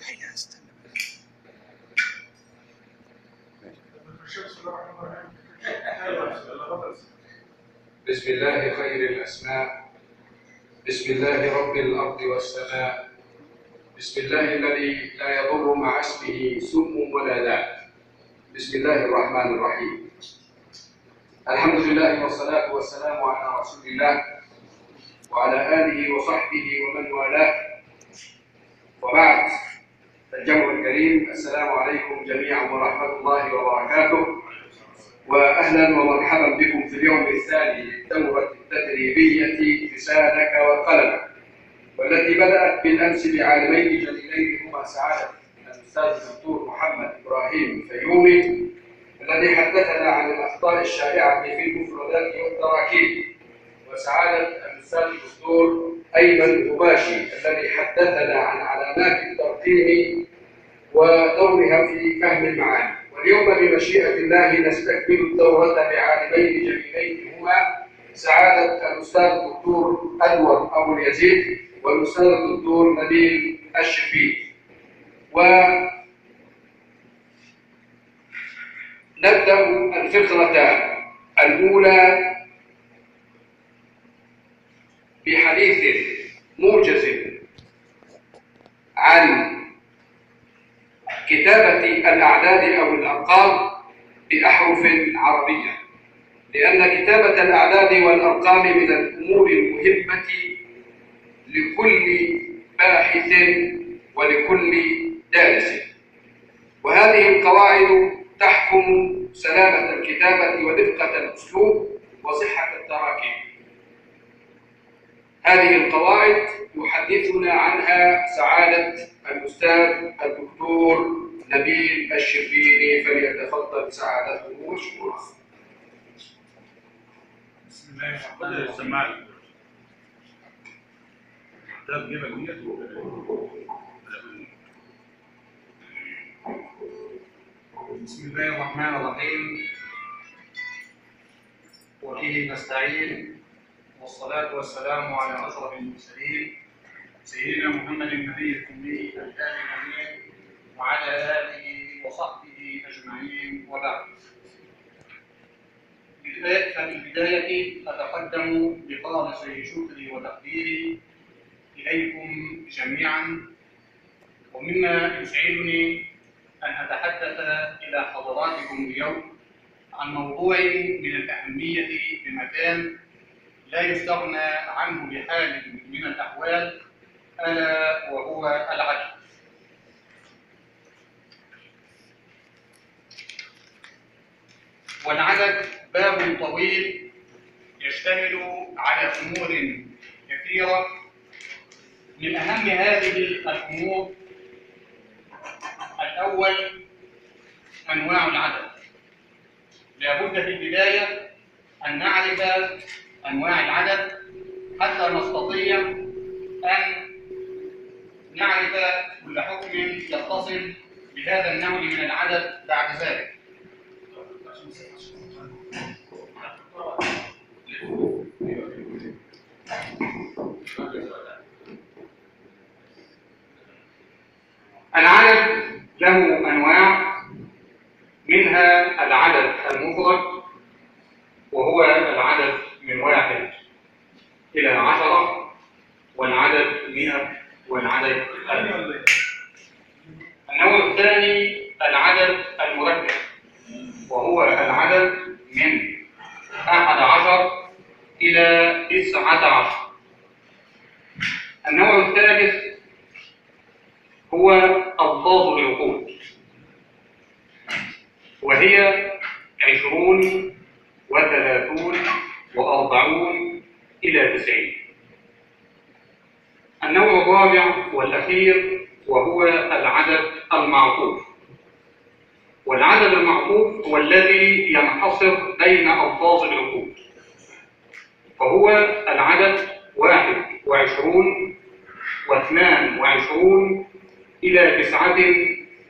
بسم الله خير الأسماء. بسم الله رب الأرض والسماء. بسم الله الذي لا يضر مع اسمه سم ولا داء بسم الله الرحمن الرحيم. الحمد لله والصلاة والسلام على رسول الله وعلى آله وصحبه ومن والاه. وبعد. الجمع الكريم. السلام عليكم جميعا ورحمة الله وبركاته. وأهلا ومرحبا بكم في اليوم الثاني للدورة التدريبية لسانك وقلمك والتي بدأت بالأمس بعالمين جليلين هما سعادة الأستاذ الدكتور محمد إبراهيم الفيومي الذي حدثنا عن الأخطاء الشائعة في المفردات والتراكيب وسعادة الأستاذ الدكتور أيمن غباشي الذي حدثنا عن علامات الترقيم ودورها في فهم المعاني. واليوم بمشيئة الله نستكمل الدورة بعالمين جميلين هما سعادة الأستاذ الدكتور أنور أبو اليزيد والأستاذ الدكتور نبيل الشربيني ونبدأ الفقرة الأولى بحديث موجز عن كتابة الأعداد أو الأرقام بأحرف عربية لأن كتابة الأعداد والأرقام من الأمور المهمة لكل باحث ولكل دارس. وهذه القواعد تحكم سلامة الكتابة ودقة الأسلوب وصحة التراكيب. هذه القواعد يحدثنا عنها سعادة الأستاذ الدكتور نبيل الشربيني فليتفضل سعادته مشكورا. بسم الله الرحمن الرحيم. بسم الله الرحمن الرحيم. وبه نستعين. والصلاة والسلام على أشرف المرسلين سيدنا محمد النبي الأمي الهادي الأمين وعلى آله وصحبه أجمعين وبعد. ففي البداية أتقدم بخالص شكري وتقديري إليكم جميعا ومما يسعدني أن أتحدث إلى حضراتكم اليوم عن موضوع من الأهمية بمكان لا يستغنى عنه بحال من الأحوال ألا وهو العدل والعدد باب طويل يشتمل على أمور كثيرة. من أهم هذه الأمور الأول أنواع العدد لابد في البداية أن نعرف أنواع العدد حتى نستطيع أن نعرف كل حكم يتصل بهذا النوع من العدد بعد ذلك العدد له أنواع منها العدد المفرد وهو العدد من واحد إلى عشرة والعدد مئة والعدد ألف النوع الثاني العدد المركب وهو العدد من أحد عشر إلى تسعة عشر. النوع الثالث هو ألفاظ العقود وهي عشرون وثلاثون وأربعون إلى تسعين. النوع الرابع والأخير وهو العدد المعطوف. والعدد المعطوف هو الذي ينحصر بين ألفاظ العقود فهو العدد واحد وعشرون واثنان وعشرون إلى تسعة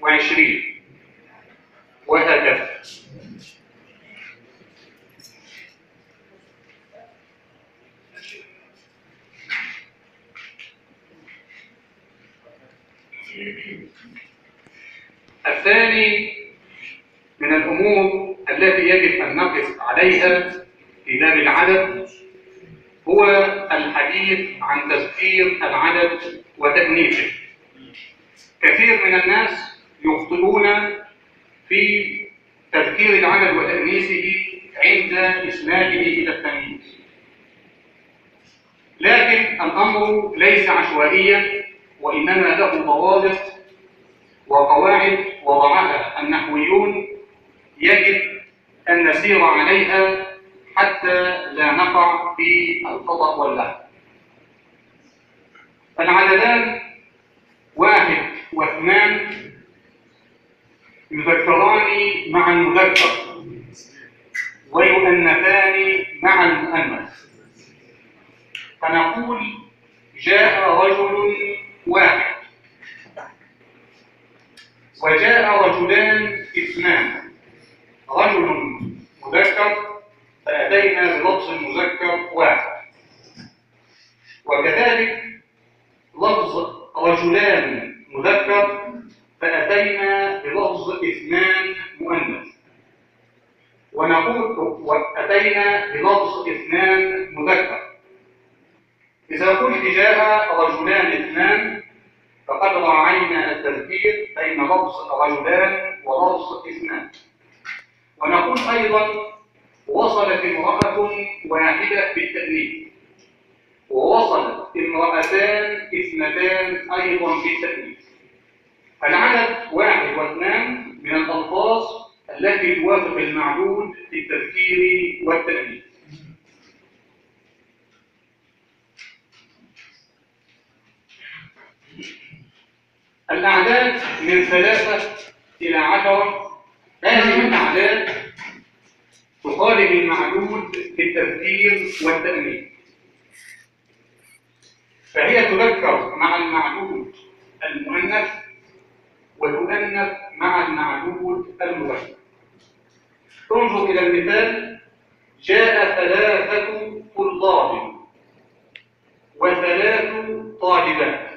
وعشرين. وهكذا الثاني من الأمور التي يجب أن نقف عليها في باب العدد. هو الحديث عن تذكير العدد وتأنيثه. كثير من الناس يخطئون في تذكير العدد وتأنيثه عند إسناده إلى التمييز لكن الأمر ليس عشوائيا وإنما له ضوابط وقواعد وضعها. النحويون يجب أن نسير عليها حتى لا نقع في الخطأ واللهو العددان واحد واثنان يذكران مع المذكر ويؤنثان مع المؤنث. فنقول جاء رجل واحد. وجاء رجلان اثنان. رجل مذكر فأتينا بلفظ المذكر واحد. وكذلك لفظ رجلان مذكر فأتينا بلفظ اثنان مؤنث. ونقول وأتينا بلفظ اثنان مذكر. إذا قلت جاء رجلان اثنان فقد راعينا التذكير بين لفظ رجلان ولفظ اثنان ونقول أيضا وصلت امرأة واحدة بالتأنيث ووصلت امرأتان اثنتان أيضا بالتأنيث العدد واحد واثنان من الألفاظ التي توافق المعدود في التذكير والتأنيث الأعداد من ثلاثة إلى عشرة. هذه الأعداد تخالف المعدود في التذكير والتأنيث فهي تذكر مع المعدود المؤنث وتؤنث مع المعدود المذكر انظر إلى المثال. جاء ثلاثة طلاب وثلاث طالبات.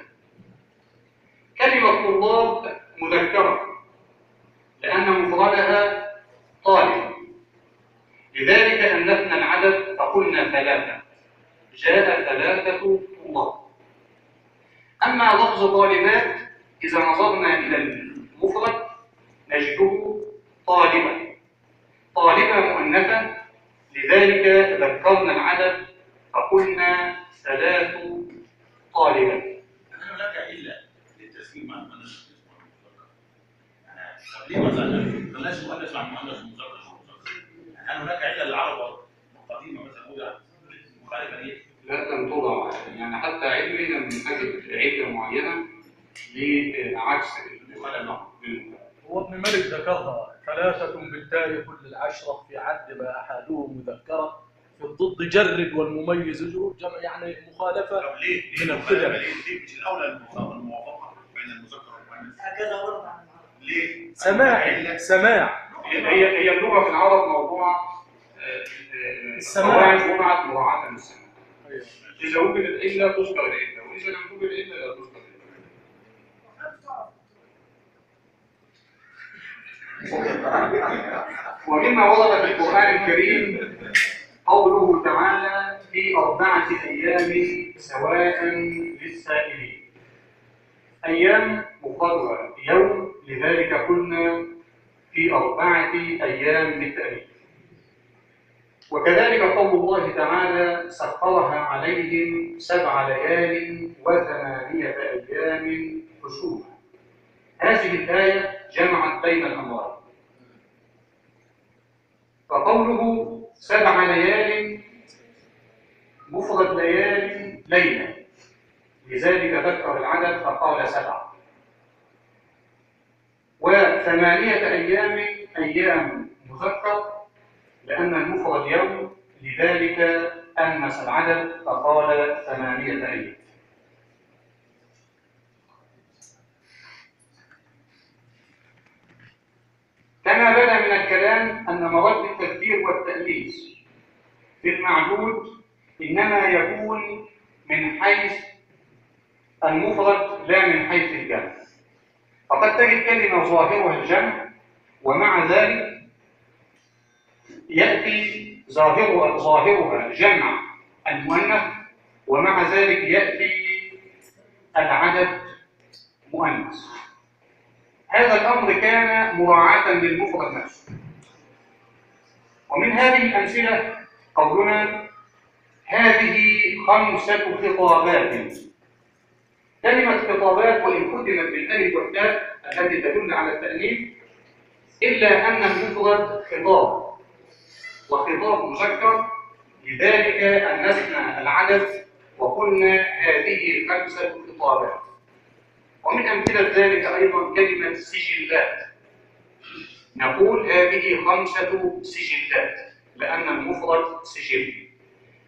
كلمة طلاب مذكرة لأن مفردها لذلك أنثنا العدد فقلنا ثلاثة. جاء ثلاثة طلاب. أما لفظ طالبات إذا نظرنا إلى المفرد نجده طالبة. طالبة مؤنثة لذلك ذكرنا العدد فقلنا ثلاث طالبات هناك عله للتسليم مع المؤنث يعني طب ليه مثلا بلاش مؤنث مع مؤنث مذكر؟ هل هناك عله للعرب القديمه مثلا موجوده مخالفة ليه؟ لا لم توضع يعني حتى علمي لم نجد علة معينة لعكس المخالفة هو ابن مالك ذكرها ثلاثة بالتالي كل العشرة في عد ما أحدهم مذكرة في الضد جرد والمميز جرود جمع يعني مخالفة طب ليه؟ من ليه الخدم. المخالفه ليه؟ ليه مش الأولى الموافقه الموافقة بين المذكر والمؤنث؟ هكذا ورد عن العرب ليه؟ سماع سماع هي هي اللغة في العرب موضوع آه، السماع. قواعد وضعت مراعاة للسماع أيوة. إذا وجدت علة تذكر العلة وإذا لم توجد علة لا العلة ومما ورد في القرآن الكريم قوله تعالى في أربعة أيام سواء للسائلين أيام مفردها يوم لذلك قلنا في أربعة أيام بالتأليف وكذلك قول الله تعالى سخرها عليهم سبع ليال وثمانية أيام حسوما هذه الآية جمعت بين الأمرين. فقوله سبع ليال مفرد ليال ليلة. لذلك ذكر العدد فقال سبعة وثمانية أيام أيام مذكر لأن المفرد يوم لذلك أنس العدد فقال ثمانية أيام. كما بدا من الكلام أن مواد التذكير والتأليس في المعدود إنما يكون من حيث المفرد لا من حيث الجمع فقد تجد كلمة ظاهرها الجمع ومع ذلك يأتي ظاهرها ظاهرها جمع المؤنث ومع ذلك يأتي العدد مؤنث. هذا الأمر كان مراعاة للمفرد نفسه. ومن هذه الأمثلة قولنا هذه خمسة خطابات. كلمة خطابات وإن كتبت بالألف والتاء التي تدل على التأنيث إلا أن المفرد خطاب وخطاب مذكر لذلك أنسنا العدد وقلنا هذه خمسة خطابات. ومن أمثلة ذلك أيضا كلمة سجلات. نقول هذه خمسة سجلات لأن المفرد سجل.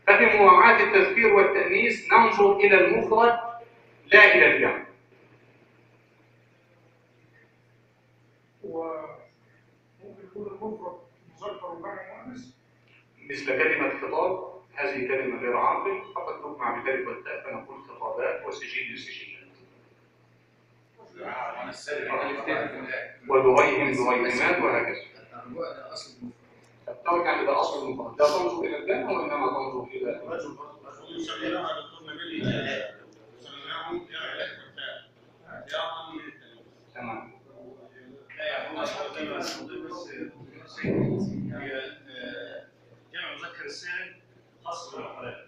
ففي مراعاة التذكير والتأنيث ننظر إلى المفرد لا إلى الجمع وممكن يكون المفرد مذكر وجمع مؤنث مثل كلمة خطاب هذه كلمة غير عاقل فقد تجمع بالالف والتاء فنقول خطابات وسجل سجلات ولغيهم لغيهمات وهكذا. ترجع إلى أصل المفرد. لا تنظر إلى الجمع وإنما تنظر إلى رجل زي ما اسمه بس هي آه، جمع مذكر السالم خاص بالعقلاء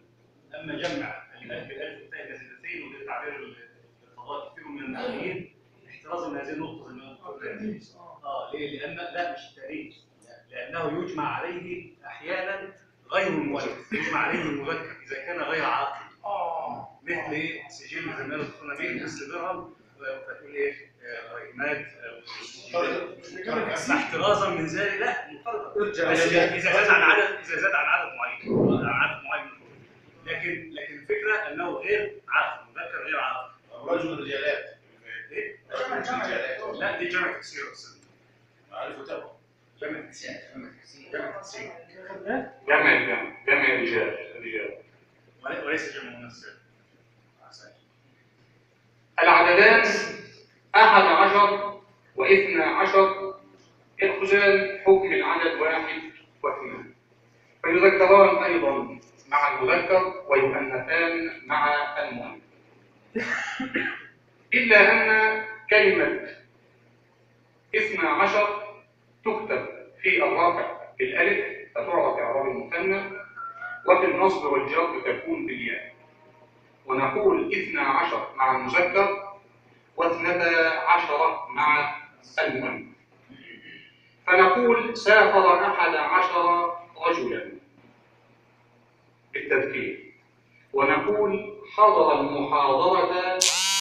اما جمع الالف الالف والتاء الجزيرتين وده تعبير القضاء كثير من النحويين احترازا من هذه النقطه زي ما قلت آه ليه؟ لأن لا مش التاريخ لأنه يجمع عليه أحيانا غير المؤنث يجمع عليه المذكر اذا كان غير عاقل مثل سجل زي ما قلنا به مثل درهم فتقول إيه؟ بس احترازا من ذلك لا ارجع اذا زاد عن عدد إذا زاد عن عدد معين عن عدد معين. لكن لكن الفكرة إنه غير عاقل مذكر غير عاقل رجل الرجالات إيه؟ لا دي جمع تكسير عارف وتابع جمع تكسير جمع تكسير جمع الجمع جمع الرجال الرجال ول- وليس جمع منسب العددان عشر واثنى عشر يأخذان حكم العدد واحد واثنان. فيذكران أيضا مع المذكر ويؤنثان مع المؤنث. إلا أن كلمة اثنى عشر تكتب في الرافع بالألف فتعرف إعراب المثنى وفي النصب والجر تكون بالياء. ونقول اثنى عشر مع المذكر واثنتا عشرة مع المؤنث فنقول سافر أحد عشر رجلا. بالتذكير. ونقول حضر المحاضرة